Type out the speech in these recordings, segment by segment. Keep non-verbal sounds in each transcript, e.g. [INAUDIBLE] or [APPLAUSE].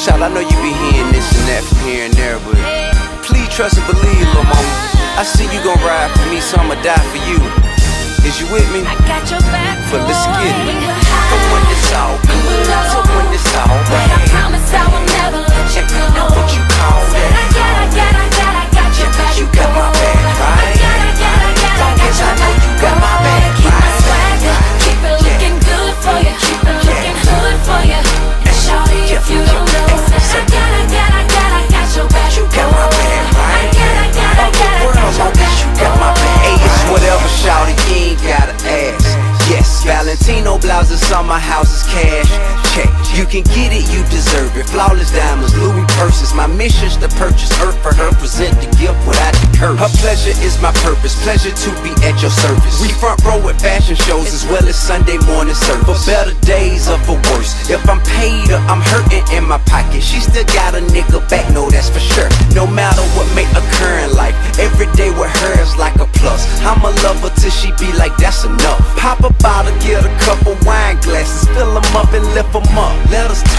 Shout, I know you be hearing this and that from here and there, but please trust and believe, little mama. I see you gon' ride for me, so I'ma die for you. Is you with me? I got your back, But let's get it. When But when it's all good, can get it, you deserve it. Flawless diamonds, Louis purses. My mission's to purchase earth for her, present the gift without the curse. Her pleasure is my purpose, pleasure to be at your service. We front row at fashion shows as well as Sunday morning service. For better days or for worse. If I'm paid or I'm hurting in my pocket, she still got a nigga back, no, that's for sure. No matter what may occur in life, every day with her is like a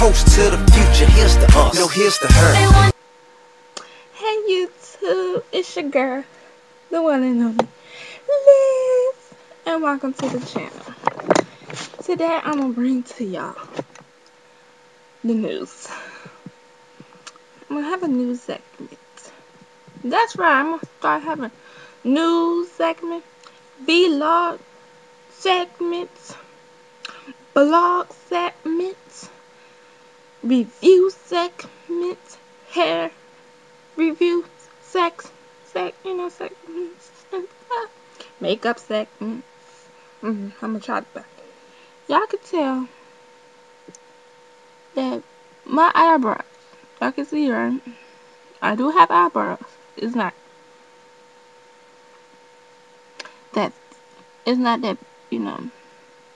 toast to the future. Here's to us. No, here's to her. They want Hey YouTube, it's your girl, the one and only Liz, and welcome to the channel. Today I'm gonna bring to y'all the news. I'm gonna have a news segment. That's right, I'm gonna start having news segment, vlog segments, blog segments, review segments, hair review, sex, sex, you know, segments. [LAUGHS] Makeup segments. Mm-hmm. I'm gonna try to back. Y'all can tell that my eyebrows, y'all can see, right? I do have eyebrows. It's not that, it's not that, you know,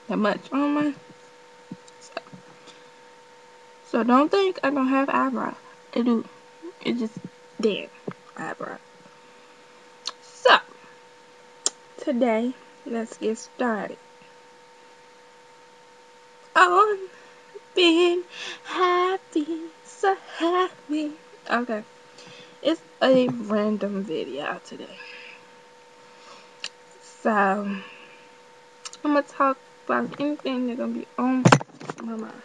that much on my so don't think I don't have eyebrows. I do. It's just there. Eyebrow. So, today, let's get started. On being happy, so happy. Okay. It's a random video today. So, I'm gonna talk about anything that's gonna be on my mind.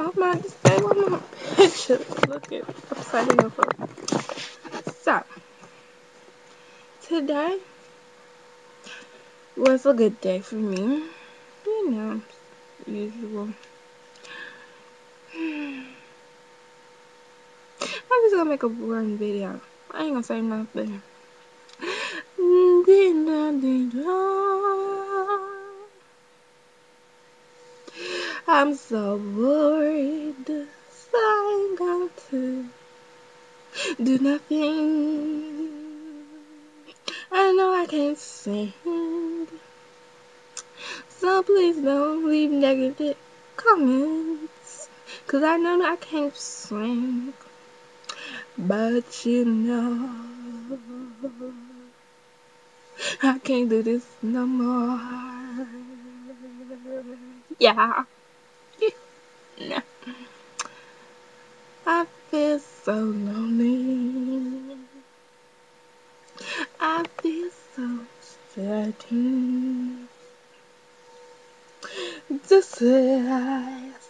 Oh my, say one more picture. Look at upside down photo. So, today was a good day for me. You know, usual. [SIGHS] I'm just gonna make a boring video. I ain't gonna say nothing. [LAUGHS] I'm so bored, so I'm going to do nothing. I know I can't sing, so please don't leave negative comments, cause I know I can't sing, but you know I can't do this no more. Yeah. [LAUGHS] I feel so lonely. I feel so certain. This is.